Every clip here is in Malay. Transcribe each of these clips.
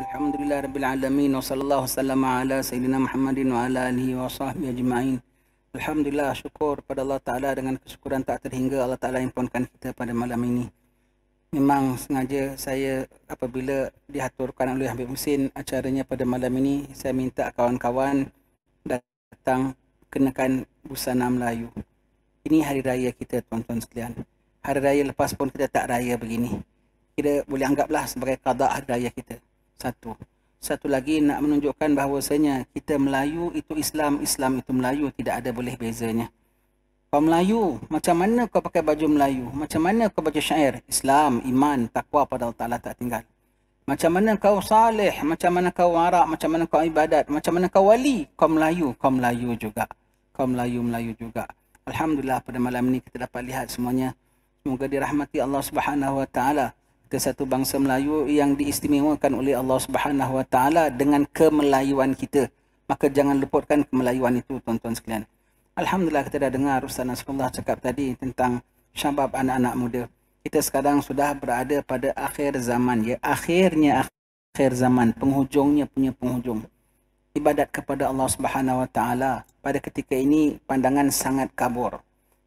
Alhamdulillah Rabbil Alamin wa sallallahu wasallam ala Sayyidina Muhammadin wa ala alihi wa sahbihi ajma'in. Alhamdulillah syukur pada Allah Ta'ala dengan kesyukuran tak terhingga Allah Ta'ala impunkan kita pada malam ini. Memang sengaja saya apabila diaturkan oleh Habib Husin acaranya pada malam ini, saya minta kawan-kawan datang kenakan busana Melayu. Ini hari raya kita tuan-tuan sekalian. Hari raya lepas pun kita tak raya begini. Kita boleh anggaplah sebagai qada hari raya kita. Satu. Satu lagi nak menunjukkan bahawasanya kita Melayu itu Islam, Islam itu Melayu, tidak ada boleh bezanya. Kau Melayu, macam mana kau pakai baju Melayu? Macam mana kau baca syair? Islam, iman, takwa pada Allah Ta'ala tak tinggal. Macam mana kau salih, macam mana kau warak, macam mana kau ibadat, macam mana kau wali, kau Melayu, kau Melayu juga. Kau Melayu, Melayu juga. Alhamdulillah pada malam ini kita dapat lihat semuanya. Semoga dirahmati Allah Subhanahu Wa Ta'ala ke satu bangsa Melayu yang diistimewakan oleh Allah Subhanahu Wa Taala dengan kemelayuan kita. Maka jangan luputkan kemelayuan itu tuan-tuan sekalian. Alhamdulillah kita dah dengar Ustaz Nasrullah cakap tadi tentang syabab anak-anak muda. Kita sekarang sudah berada pada akhir zaman ya. Akhirnya akhir zaman, penghujungnya punya penghujung. Ibadat kepada Allah Subhanahu Wa Taala pada ketika ini pandangan sangat kabur.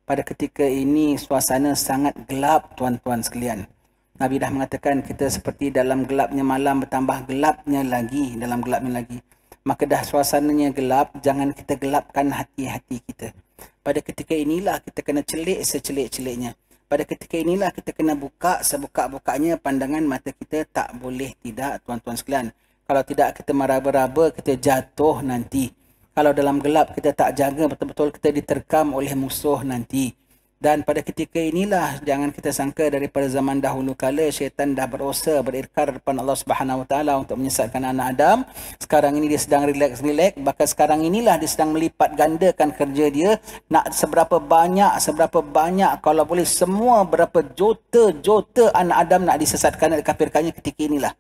Pada ketika ini suasana sangat gelap tuan-tuan sekalian. Nabi dah mengatakan kita seperti dalam gelapnya malam bertambah gelapnya lagi, dalam gelapnya lagi. Maka dah suasananya gelap, jangan kita gelapkan hati-hati kita. Pada ketika inilah kita kena celik secelik-celiknya. Pada ketika inilah kita kena buka sebuka-bukanya pandangan mata kita tak boleh tidak tuan-tuan sekalian. Kalau tidak kita meraba-raba, kita jatuh nanti. Kalau dalam gelap kita tak jaga betul-betul kita diterkam oleh musuh nanti. Dan pada ketika inilah jangan kita sangka daripada zaman dahulu kala syaitan dah berusaha berikrar depan Allah Subhanahu Wa Taala untuk menyesatkan anak Adam. Sekarang ini dia sedang relax-relax, bahkan sekarang inilah dia sedang melipat gandakan kerja dia nak seberapa banyak seberapa banyak kalau boleh semua berapa juta-juta anak Adam nak disesatkan dan dikafirkannya ketika inilah.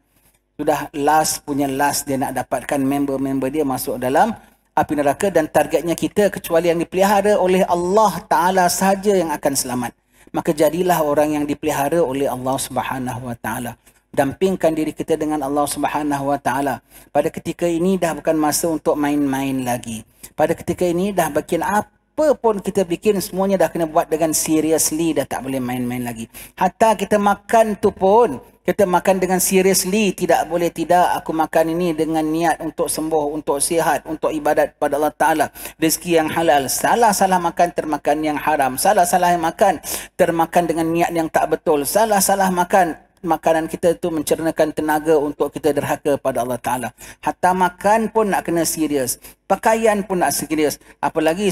Sudah last punya last dia nak dapatkan member-member dia masuk dalam api neraka dan targetnya kita kecuali yang dipelihara oleh Allah Taala sahaja yang akan selamat. Maka jadilah orang yang dipelihara oleh Allah Subhanahu Wa Taala. Dampingkan diri kita dengan Allah Subhanahu Wa Taala. Pada ketika ini dah bukan masa untuk main-main lagi. Pada ketika ini dah bikin apa pun kita bikin semuanya dah kena buat dengan seriously dah tak boleh main-main lagi. Hatta kita makan tu pun kita makan dengan seriously tidak boleh tidak aku makan ini dengan niat untuk sembuh untuk sihat untuk ibadat pada Allah taala. Rezeki yang halal salah salah makan termakan yang haram. Salah salah yang makan termakan dengan niat yang tak betul. Salah salah makan makanan kita itu mencernakan tenaga untuk kita derhaka pada Allah taala. Hatta makan pun nak kena serius. Pakaian pun nak serius. Apalagi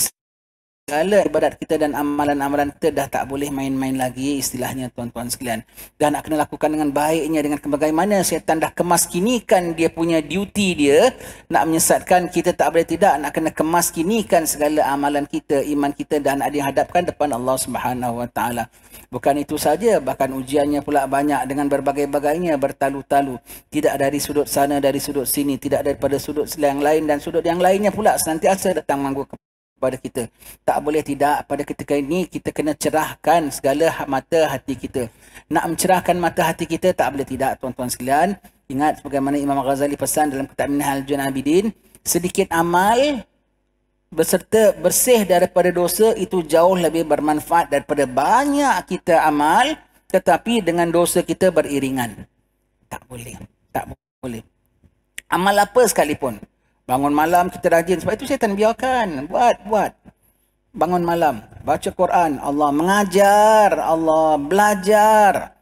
segala ibadat kita dan amalan-amalan kita dah tak boleh main-main lagi istilahnya tuan-tuan sekalian. Dan nak kena lakukan dengan baiknya dengan bagaimana syaitan dah kemaskinikan dia punya duty dia nak menyesatkan kita tak boleh tidak nak kena kemaskinikan segala amalan kita, iman kita dan nak dihadapkan depan Allah Subhanahu Wa Taala. Bukan itu saja, bahkan ujiannya pula banyak dengan berbagai-bagainya bertalu-talu. Tidak dari sudut sana, dari sudut sini, tidak daripada sudut yang lain dan sudut yang lainnya pula senantiasa datang manggu kepada kita. Tak boleh tidak pada ketika ini kita kena cerahkan segala ha-, mata hati kita. Nak mencerahkan mata hati kita tak boleh tidak tuan-tuan sekalian. Ingat bagaimana Imam Ghazali pesan dalam kitab Minhal Junabidin. Sedikit amal beserta bersih daripada dosa itu jauh lebih bermanfaat daripada banyak kita amal tetapi dengan dosa kita beriringan. Tak boleh. Tak boleh. Amal apa sekalipun. Bangun malam kita rajin. Sebab itu syaitan biarkan. Buat, buat. Bangun malam. Baca Quran. Allah mengajar. Allah belajar.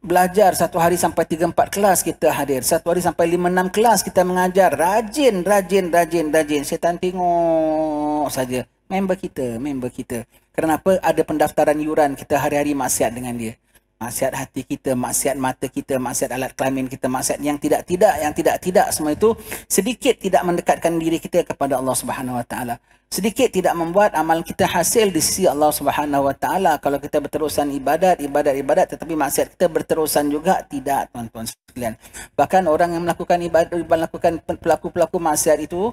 Belajar satu hari sampai tiga empat kelas kita hadir. Satu hari sampai lima enam kelas kita mengajar. Rajin, rajin, rajin, rajin. Syaitan tengok saja. Member kita, member kita. Kenapa ada pendaftaran yuran kita hari-hari maksiat dengan dia maksiat hati kita, maksiat mata kita, maksiat alat kelamin kita, maksiat yang tidak-tidak, yang tidak-tidak semua itu sedikit tidak mendekatkan diri kita kepada Allah Subhanahu Wa Taala. Sedikit tidak membuat amal kita hasil di sisi Allah Subhanahu Wa Taala kalau kita berterusan ibadat, ibadat, ibadat tetapi maksiat kita berterusan juga tidak tuan-tuan sekalian. Bahkan orang yang melakukan ibadat, melakukan pelaku-pelaku maksiat itu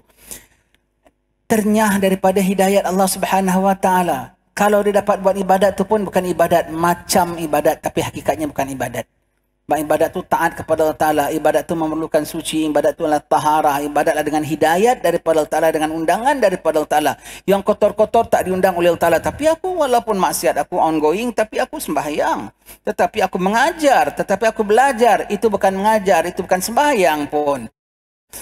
ternyah daripada hidayat Allah Subhanahu Wa Taala kalau dia dapat buat ibadat tu pun bukan ibadat macam ibadat tapi hakikatnya bukan ibadat. Ibadat tu taat kepada Allah Ta'ala. Ibadat tu memerlukan suci. Ibadat tu adalah taharah. Ibadatlah dengan hidayat daripada Allah Ta'ala. Dengan undangan daripada Allah Ta'ala. Yang kotor-kotor tak diundang oleh Allah Ta'ala. Tapi aku walaupun maksiat aku ongoing. Tapi aku sembahyang. Tetapi aku mengajar. Tetapi aku belajar. Itu bukan mengajar. Itu bukan sembahyang pun.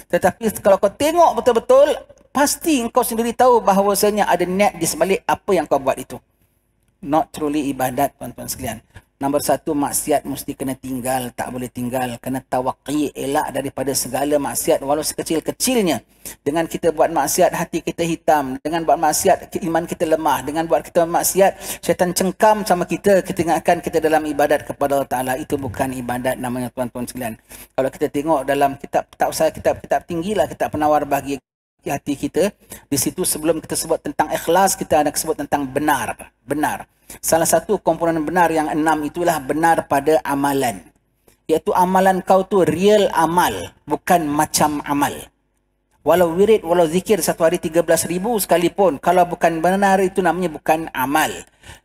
Tetapi kalau kau tengok betul-betul. Pasti kau sendiri tahu bahawasanya ada net di sebalik apa yang kau buat itu. Not truly ibadat tuan-tuan sekalian. Nombor satu, maksiat mesti kena tinggal, tak boleh tinggal. Kena tawakki, elak daripada segala maksiat walau sekecil-kecilnya. Dengan kita buat maksiat, hati kita hitam. Dengan buat maksiat, iman kita lemah. Dengan buat kita maksiat, syaitan cengkam sama kita. Kita ingatkan kita dalam ibadat kepada Allah Ta'ala. Itu bukan ibadat namanya tuan-tuan sekalian. Kalau kita tengok dalam kitab, tak usah kitab-kitab tinggilah, kitab penawar bagi hati kita. Di situ sebelum kita sebut tentang ikhlas, kita ada sebut tentang benar. Benar. Salah satu komponen benar yang enam itulah benar pada amalan. Iaitu amalan kau tu real amal, bukan macam amal. Walau wirid, walau zikir satu hari 13 ribu sekalipun, kalau bukan benar itu namanya bukan amal.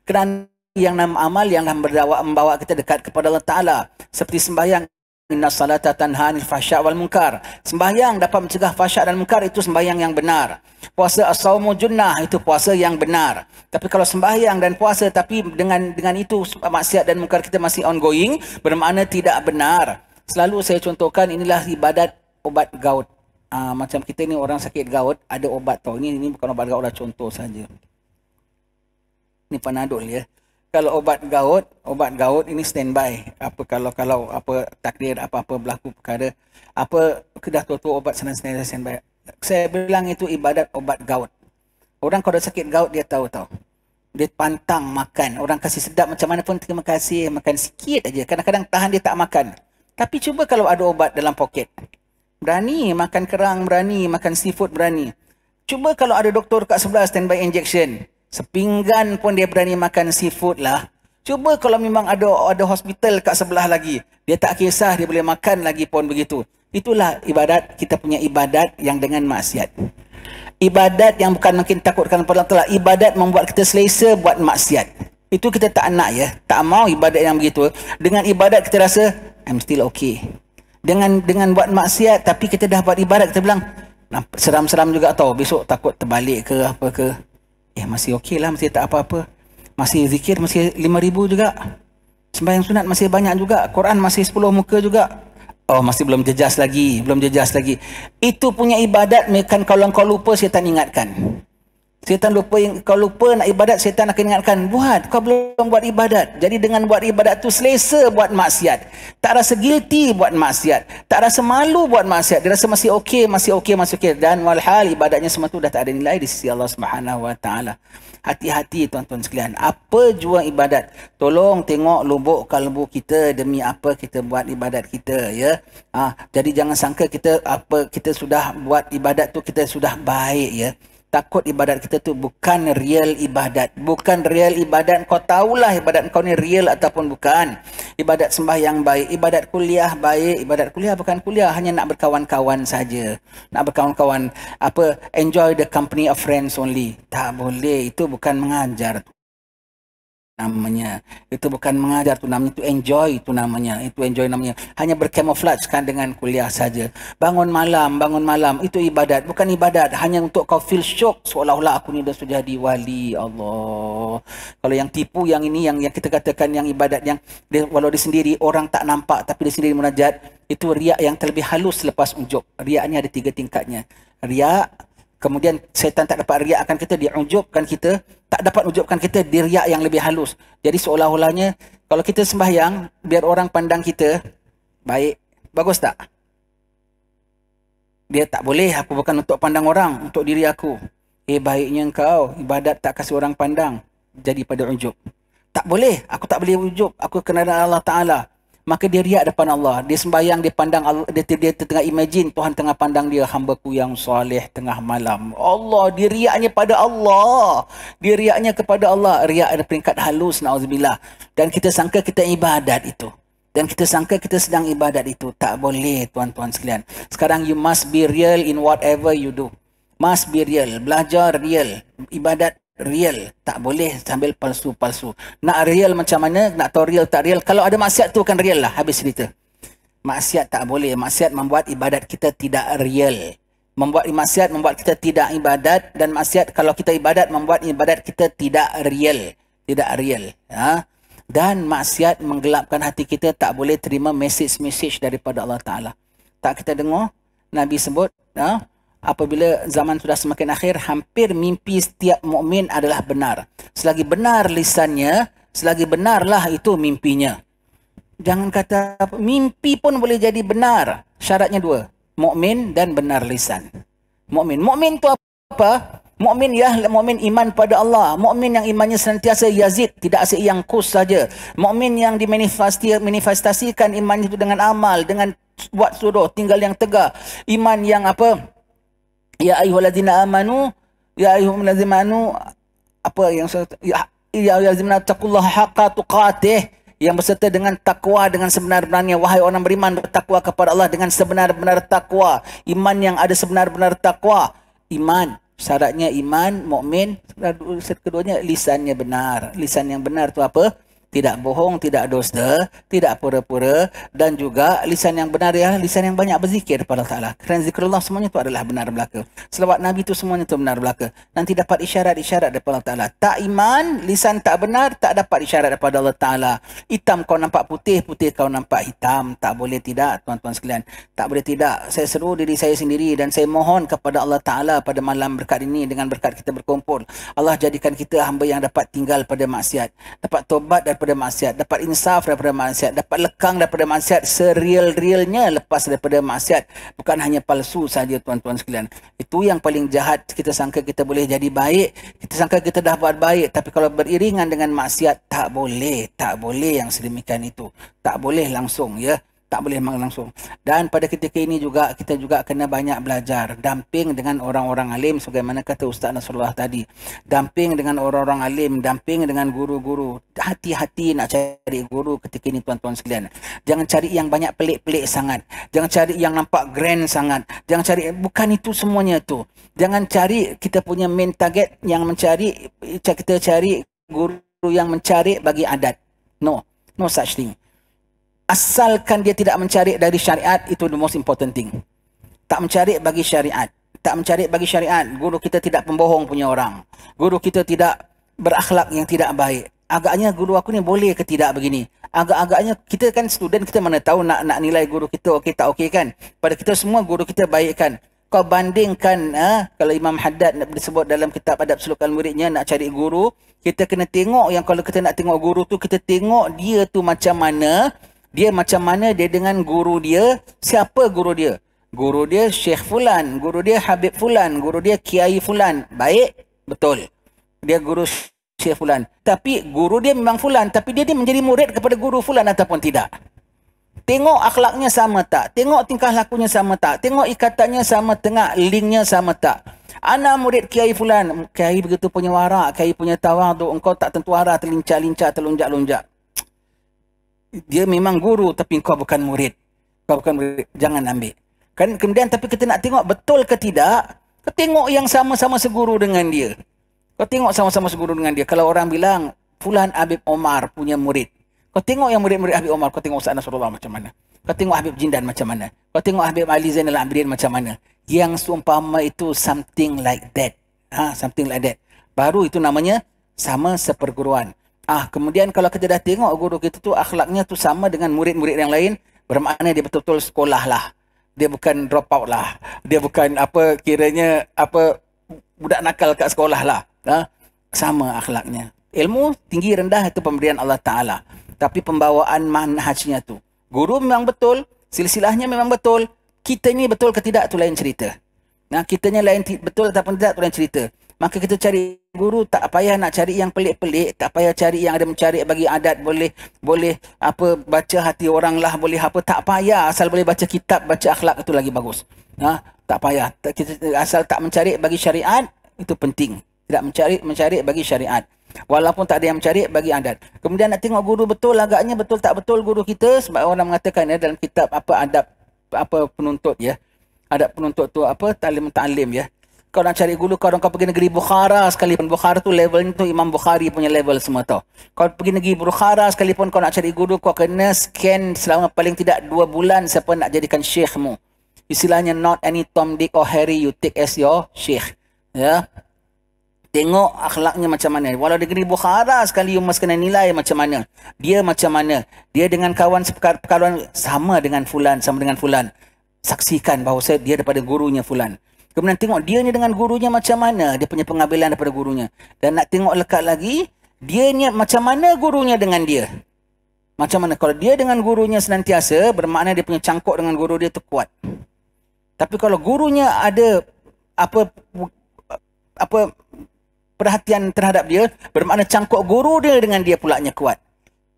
Kerana yang nama amal yang membawa, membawa kita dekat kepada Allah Ta'ala. Seperti sembahyang Inna salata tanha anil fahsya wal munkar. Sembahyang dapat mencegah fahsya dan munkar itu sembahyang yang benar. Puasa as-saumu junnah itu puasa yang benar. Tapi kalau sembahyang dan puasa tapi dengan dengan itu maksiat dan munkar kita masih ongoing, bermakna tidak benar. Selalu saya contohkan inilah ibadat obat gaut. Uh, macam kita ni orang sakit gaut ada obat tau. Ini ini bukan obat gaut lah contoh saja. Ini panadol ya kalau obat gaut, obat gaut ini standby. Apa kalau kalau apa takdir apa-apa berlaku perkara, apa kedah tu obat senang-senang standby. Saya bilang itu ibadat obat gaut. Orang kalau sakit gaut dia tahu tahu. Dia pantang makan. Orang kasih sedap macam mana pun terima kasih makan sikit aja. Kadang-kadang tahan dia tak makan. Tapi cuba kalau ada obat dalam poket. Berani makan kerang, berani makan seafood, berani. Cuba kalau ada doktor kat sebelah standby injection. Sepinggan pun dia berani makan seafood lah. Cuba kalau memang ada ada hospital kat sebelah lagi. Dia tak kisah dia boleh makan lagi pun begitu. Itulah ibadat, kita punya ibadat yang dengan maksiat. Ibadat yang bukan mungkin takutkan pada Allah Ibadat membuat kita selesa buat maksiat. Itu kita tak nak ya. Tak mau ibadat yang begitu. Dengan ibadat kita rasa, I'm still okay. Dengan dengan buat maksiat tapi kita dah buat ibadat, kita bilang, seram-seram juga tau. Besok takut terbalik ke apa ke. Eh masih okey lah, masih tak apa-apa. Masih zikir, masih lima ribu juga. Sembahyang sunat masih banyak juga. Quran masih sepuluh muka juga. Oh masih belum jejas lagi, belum jejas lagi. Itu punya ibadat, mekan kalau kau lupa, syaitan ingatkan. Syaitan lupa kau lupa nak ibadat, syaitan akan ingatkan, buat, kau belum buat ibadat. Jadi dengan buat ibadat tu selesa buat maksiat. Tak rasa guilty buat maksiat. Tak rasa malu buat maksiat. Dia rasa masih okey, masih okey, masih okey. Dan walhal ibadatnya semua tu dah tak ada nilai di sisi Allah Subhanahu Wa Taala. Hati-hati tuan-tuan sekalian. Apa jua ibadat? Tolong tengok lubuk kalbu kita demi apa kita buat ibadat kita ya. Ha, jadi jangan sangka kita apa kita sudah buat ibadat tu kita sudah baik ya takut ibadat kita tu bukan real ibadat. Bukan real ibadat. Kau tahulah ibadat kau ni real ataupun bukan. Ibadat sembah yang baik. Ibadat kuliah baik. Ibadat kuliah bukan kuliah. Hanya nak berkawan-kawan saja. Nak berkawan-kawan. Apa? Enjoy the company of friends only. Tak boleh. Itu bukan mengajar namanya. Itu bukan mengajar tu namanya, itu enjoy tu namanya. Itu enjoy namanya. Hanya bercamouflage kan dengan kuliah saja. Bangun malam, bangun malam, itu ibadat. Bukan ibadat, hanya untuk kau feel shock seolah-olah aku ni dah sudah jadi wali Allah. Kalau yang tipu yang ini, yang yang kita katakan yang ibadat, yang dia, walau dia sendiri, orang tak nampak tapi dia sendiri munajat, itu riak yang terlebih halus selepas ujub. Riak ni ada tiga tingkatnya. Riak, kemudian setan tak dapat riakkan kita, dia ujubkan kita, tak dapat ujubkan kita di riak yang lebih halus. Jadi seolah-olahnya, kalau kita sembahyang, biar orang pandang kita, baik, bagus tak? Dia tak boleh, aku bukan untuk pandang orang, untuk diri aku. Eh, baiknya engkau, ibadat tak kasih orang pandang, jadi pada ujub. Tak boleh, aku tak boleh ujub, aku kenal Allah Ta'ala maka dia riak depan Allah. Dia sembahyang, dia pandang dia, dia, dia tengah imagine Tuhan tengah pandang dia hamba-Ku yang soleh tengah malam. Allah, dia riaknya pada Allah. Dia riaknya kepada Allah. Riak ada peringkat halus, na'udzubillah. Dan kita sangka kita ibadat itu. Dan kita sangka kita sedang ibadat itu. Tak boleh, tuan-tuan sekalian. Sekarang you must be real in whatever you do. Must be real. Belajar real. Ibadat real. Tak boleh sambil palsu-palsu. Nak real macam mana, nak tahu real tak real. Kalau ada maksiat tu kan real lah. Habis cerita. Maksiat tak boleh. Maksiat membuat ibadat kita tidak real. Membuat maksiat membuat kita tidak ibadat dan maksiat kalau kita ibadat membuat ibadat kita tidak real. Tidak real. Ha? Dan maksiat menggelapkan hati kita tak boleh terima message-message daripada Allah Ta'ala. Tak kita dengar Nabi sebut ha? Apabila zaman sudah semakin akhir hampir mimpi setiap mukmin adalah benar. Selagi benar lisannya, selagi benarlah itu mimpinya. Jangan kata mimpi pun boleh jadi benar. Syaratnya dua. Mukmin dan benar lisan. Mukmin. Mukmin tu apa? Mukmin ya mukmin iman pada Allah. Mukmin yang imannya senantiasa yazid, tidak asyik yang kus saja. Mukmin yang dimanifestasikan iman itu dengan amal, dengan buat suruh, tinggal yang tegak. Iman yang apa? Ya ayyuhallazina amanu, ya ayyuhallazina amanu apa yang ya ya ayyuhallazina taqullaha haqqa tuqatih. Yang berserta dengan takwa dengan sebenar-benarnya. Wahai orang beriman bertakwa kepada Allah dengan sebenar-benar takwa iman yang ada sebenar-benar takwa iman syaratnya iman mukmin. Keduanya lisannya benar. Lisan yang benar tu apa tidak bohong, tidak dusta, tidak pura-pura dan juga lisan yang benar ya, lisan yang banyak berzikir kepada Allah Taala. Kerana zikrullah semuanya itu adalah benar belaka. Selawat Nabi itu semuanya itu benar belaka. Nanti dapat isyarat-isyarat daripada Allah Taala. Tak iman, lisan tak benar, tak dapat isyarat daripada Allah Taala. Hitam kau nampak putih, putih kau nampak hitam. Tak boleh tidak, tuan-tuan sekalian. Tak boleh tidak. Saya seru diri saya sendiri dan saya mohon kepada Allah Taala pada malam berkat ini dengan berkat kita berkumpul. Allah jadikan kita hamba yang dapat tinggal pada maksiat, dapat tobat dan daripada maksiat, dapat insaf daripada maksiat, dapat lekang daripada maksiat sereal-realnya lepas daripada maksiat. Bukan hanya palsu saja tuan-tuan sekalian. Itu yang paling jahat. Kita sangka kita boleh jadi baik. Kita sangka kita dah buat baik. Tapi kalau beriringan dengan maksiat, tak boleh. Tak boleh yang sedemikian itu. Tak boleh langsung ya tak boleh langsung. Dan pada ketika ini juga kita juga kena banyak belajar damping dengan orang-orang alim sebagaimana kata Ustaz Nasrullah tadi. Damping dengan orang-orang alim, damping dengan guru-guru. Hati-hati nak cari guru ketika ini tuan-tuan sekalian. Jangan cari yang banyak pelik-pelik sangat. Jangan cari yang nampak grand sangat. Jangan cari bukan itu semuanya tu. Jangan cari kita punya main target yang mencari kita cari guru yang mencari bagi adat. No, no such thing asalkan dia tidak mencari dari syariat itu the most important thing. Tak mencari bagi syariat. Tak mencari bagi syariat guru kita tidak pembohong punya orang. Guru kita tidak berakhlak yang tidak baik. Agaknya guru aku ni boleh ke tidak begini? Agak-agaknya kita kan student kita mana tahu nak nak nilai guru kita okey tak okey kan? Pada kita semua guru kita baik kan? Kau bandingkan eh, kalau Imam Haddad disebut dalam kitab adab selukan muridnya nak cari guru kita kena tengok yang kalau kita nak tengok guru tu kita tengok dia tu macam mana dia macam mana dia dengan guru dia? Siapa guru dia? Guru dia Syekh Fulan guru dia Habib Fulan guru dia Kiai Fulan. Baik? Betul. Dia guru Syekh Fulan. Tapi guru dia memang Fulan tapi dia ni menjadi murid kepada guru Fulan ataupun tidak? Tengok akhlaknya sama tak? Tengok tingkah lakunya sama tak? Tengok ikatannya sama tengah linknya sama tak? Ana murid Kiai Fulan. Kiai begitu punya warak. Kiai punya tawaduk. Engkau tak tentu arah terlincah-lincah, terlunjak-lunjak dia memang guru tapi kau bukan murid. Kau bukan murid. Jangan ambil. Kan kemudian tapi kita nak tengok betul ke tidak? Kau tengok yang sama-sama seguru dengan dia. Kau tengok sama-sama seguru dengan dia. Kalau orang bilang Fulan Habib Omar punya murid. Kau tengok yang murid-murid Habib Omar. Kau tengok Ustaz Nasrullah macam mana. Kau tengok Habib Jindan macam mana. Kau tengok Habib Ali Zainal Abidin macam mana. Yang seumpama itu something like that. Ha, something like that. Baru itu namanya sama seperguruan. Ah, kemudian kalau kita dah tengok guru kita tu akhlaknya tu sama dengan murid-murid yang lain, bermakna dia betul-betul sekolah lah. Dia bukan drop out lah. Dia bukan apa kiranya apa budak nakal kat sekolah lah. Ha? Sama akhlaknya. Ilmu tinggi rendah itu pemberian Allah Ta'ala. Tapi pembawaan manhajnya tu. Guru memang betul. Silsilahnya memang betul. Kita ni betul ke tidak tu lain cerita. Nah, kitanya lain betul ataupun tidak tu lain cerita. Maka kita cari guru tak payah nak cari yang pelik-pelik, tak payah cari yang ada mencari bagi adat boleh boleh apa baca hati orang lah boleh apa tak payah asal boleh baca kitab, baca akhlak itu lagi bagus. Ha, tak payah. Kita asal tak mencari bagi syariat itu penting. Tidak mencari mencari bagi syariat. Walaupun tak ada yang mencari bagi adat. Kemudian nak tengok guru betul agaknya betul tak betul guru kita sebab orang mengatakan ya dalam kitab apa adab apa penuntut ya. Adab penuntut tu apa talim talim ya kau nak cari guru kau kau pergi negeri Bukhara sekalipun Bukhara tu level tu Imam Bukhari punya level semua tu. Kau pergi negeri Bukhara sekalipun kau nak cari guru kau kena scan selama paling tidak dua bulan siapa nak jadikan syekhmu. Istilahnya not any Tom, Dick or Harry you take as your sheikh. Ya. Tengok akhlaknya macam mana. Walau negeri Bukhara sekali you mesti kena nilai macam mana. Dia macam mana. Dia dengan kawan seperkaluan sama dengan fulan, sama dengan fulan. Saksikan bahawa dia daripada gurunya fulan. Kemudian tengok dia ni dengan gurunya macam mana dia punya pengambilan daripada gurunya. Dan nak tengok lekat lagi, dia ni macam mana gurunya dengan dia. Macam mana kalau dia dengan gurunya senantiasa, bermakna dia punya cangkuk dengan guru dia tu kuat. Tapi kalau gurunya ada apa apa perhatian terhadap dia, bermakna cangkuk guru dia dengan dia pulaknya kuat.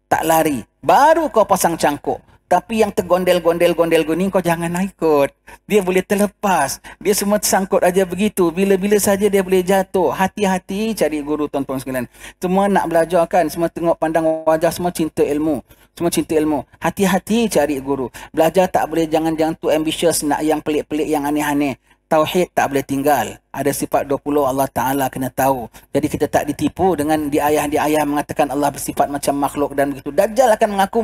Tak lari. Baru kau pasang cangkuk. Tapi yang tergondel-gondel-gondel gini kau jangan ikut. Dia boleh terlepas. Dia semua tersangkut aja begitu. Bila-bila saja dia boleh jatuh. Hati-hati cari guru tuan-tuan sekalian. Semua nak belajar kan. Semua tengok pandang wajah semua cinta ilmu. Semua cinta ilmu. Hati-hati cari guru. Belajar tak boleh jangan-jangan tu ambitious nak yang pelik-pelik yang aneh-aneh. Tauhid tak boleh tinggal. Ada sifat 20 Allah Ta'ala kena tahu. Jadi kita tak ditipu dengan di ayah-di ayah mengatakan Allah bersifat macam makhluk dan begitu. Dajjal akan mengaku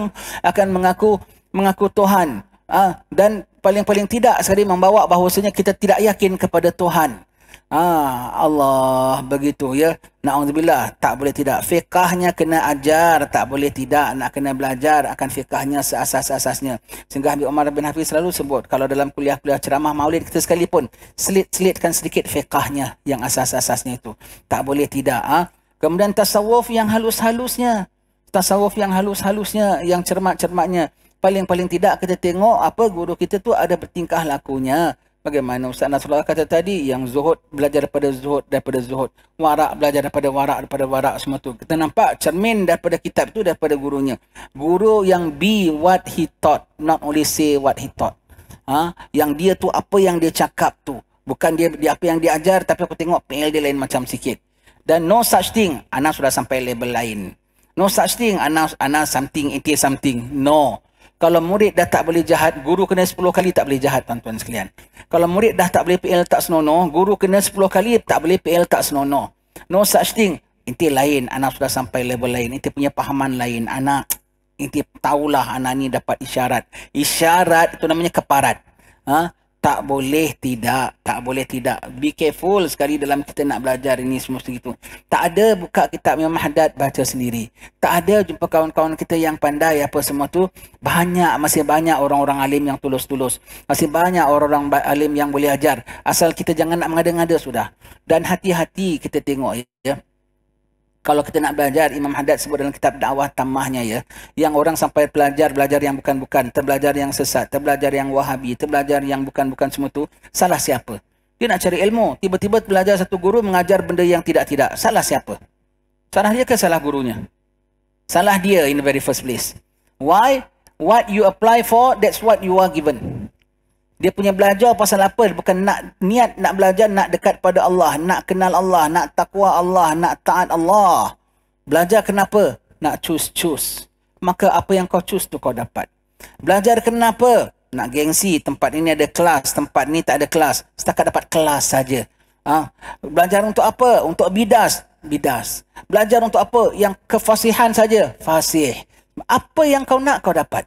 akan mengaku mengaku Tuhan. Ha? Dan paling-paling tidak sekali membawa bahawasanya kita tidak yakin kepada Tuhan. Ah Allah begitu ya. Nauzubillah tak boleh tidak fiqahnya kena ajar, tak boleh tidak nak kena belajar akan fiqahnya seasas-asasnya. Sehingga Habib Umar bin Hafiz selalu sebut kalau dalam kuliah-kuliah ceramah Maulid kita sekalipun selit-selitkan sedikit fiqahnya yang asas-asasnya itu. Tak boleh tidak ah. Kemudian tasawuf yang halus-halusnya. Tasawuf yang halus-halusnya, yang cermat-cermatnya. Paling-paling tidak kita tengok apa guru kita tu ada bertingkah lakunya. Bagaimana Ustaz Nasrullah kata tadi yang zuhud belajar daripada zuhud daripada zuhud. Warak belajar daripada warak daripada warak semua tu. Kita nampak cermin daripada kitab tu daripada gurunya. Guru yang be what he taught, not only say what he taught. Ha? Yang dia tu apa yang dia cakap tu. Bukan dia, dia apa yang dia ajar tapi aku tengok PL dia lain macam sikit. Dan no such thing, anak sudah sampai label lain. No such thing, anak anak something, it is something. No kalau murid dah tak boleh jahat, guru kena 10 kali tak boleh jahat tuan-tuan sekalian. Kalau murid dah tak boleh PL tak senonoh, guru kena 10 kali tak boleh PL tak senonoh. No such thing. Inti lain, anak sudah sampai level lain. Inti punya pahaman lain. Anak, inti tahulah anak ni dapat isyarat. Isyarat itu namanya keparat. Ha? Tak boleh tidak tak boleh tidak. Be careful sekali dalam kita nak belajar ini semua segitu tak ada buka kitab Imam Haddad baca sendiri. Tak ada jumpa kawan-kawan kita yang pandai apa semua tu. Banyak masih banyak orang-orang alim yang tulus-tulus. Masih banyak orang-orang alim yang boleh ajar. Asal kita jangan nak mengada-ngada sudah. Dan hati-hati kita tengok ya kalau kita nak belajar Imam Haddad sebut dalam kitab dakwah tamahnya ya yang orang sampai belajar belajar yang bukan-bukan terbelajar yang sesat terbelajar yang wahabi terbelajar yang bukan-bukan semua tu salah siapa? Dia nak cari ilmu. Tiba-tiba belajar satu guru mengajar benda yang tidak-tidak. Salah siapa? Salah dia ke salah gurunya? Salah dia in the very first place. Why? What you apply for that's what you are given dia punya belajar pasal apa? Bukan nak niat nak belajar, nak dekat pada Allah, nak kenal Allah, nak takwa Allah, nak taat Allah. Belajar kenapa? Nak choose-choose. Maka apa yang kau choose tu kau dapat. Belajar kenapa? Nak gengsi, tempat ini ada kelas, tempat ini tak ada kelas. Setakat dapat kelas saja. Ha? Belajar untuk apa? Untuk bidas, bidas. Belajar untuk apa? Yang kefasihan saja, fasih. Apa yang kau nak kau dapat.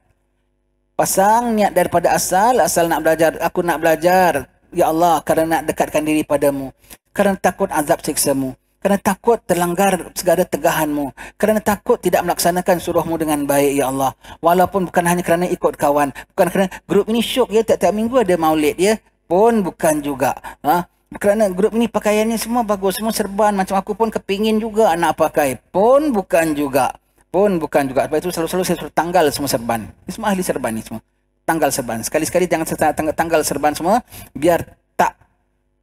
Pasang niat daripada asal, asal nak belajar, aku nak belajar. Ya Allah, kerana nak dekatkan diri padamu. Kerana takut azab siksamu. Kerana takut terlanggar segala tegahanmu. Kerana takut tidak melaksanakan suruhmu dengan baik, Ya Allah. Walaupun bukan hanya kerana ikut kawan. Bukan kerana grup ini syok ya, tiap-tiap minggu ada maulid ya. Pun bukan juga. Ha? Kerana grup ini pakaiannya semua bagus, semua serban. Macam aku pun kepingin juga nak pakai. Pun bukan juga pun bukan juga. Sebab itu selalu-selalu saya suruh tanggal semua serban. Ini semua ahli serban ni semua. Tanggal serban. Sekali-sekali jangan tanggal, serban semua. Biar tak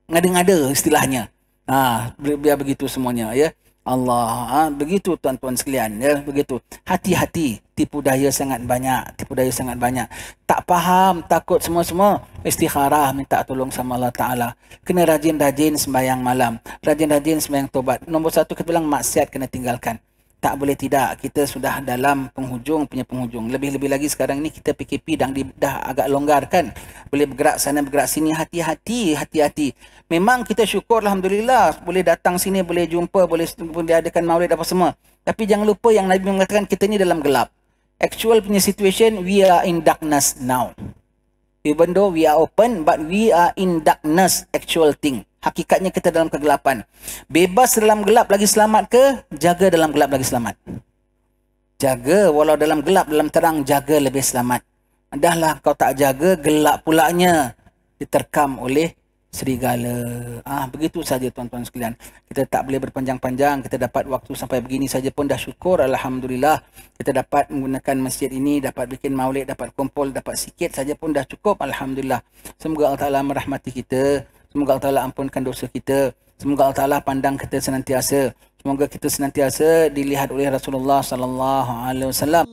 ngada-ngada istilahnya. Ha, biar begitu semuanya. ya Allah. Ha, begitu tuan-tuan sekalian. ya Begitu. Hati-hati. Tipu daya sangat banyak. Tipu daya sangat banyak. Tak faham. Takut semua-semua. Istikharah. Minta tolong sama Allah Ta'ala. Kena rajin-rajin sembahyang malam. Rajin-rajin sembahyang tobat. Nombor satu kita bilang maksiat kena tinggalkan tak boleh tidak. Kita sudah dalam penghujung punya penghujung. Lebih-lebih lagi sekarang ni kita PKP dan dah agak longgar kan? Boleh bergerak sana bergerak sini. Hati-hati hati-hati. Memang kita syukur alhamdulillah boleh datang sini boleh jumpa boleh boleh adakan maulid apa semua. Tapi jangan lupa yang Nabi mengatakan kita ni dalam gelap. Actual punya situation we are in darkness now even though we are open but we are in darkness actual thing hakikatnya kita dalam kegelapan. Bebas dalam gelap lagi selamat ke? Jaga dalam gelap lagi selamat. Jaga walau dalam gelap, dalam terang, jaga lebih selamat. Dahlah kau tak jaga, gelap pulaknya diterkam oleh serigala. Ah begitu saja tuan-tuan sekalian. Kita tak boleh berpanjang-panjang. Kita dapat waktu sampai begini saja pun dah syukur alhamdulillah. Kita dapat menggunakan masjid ini, dapat bikin maulid, dapat kumpul, dapat sikit saja pun dah cukup alhamdulillah. Semoga Allah Taala merahmati kita. Semoga Allah Ta'ala ampunkan dosa kita. Semoga Allah Ta'ala pandang kita senantiasa. Semoga kita senantiasa dilihat oleh Rasulullah sallallahu alaihi wasallam.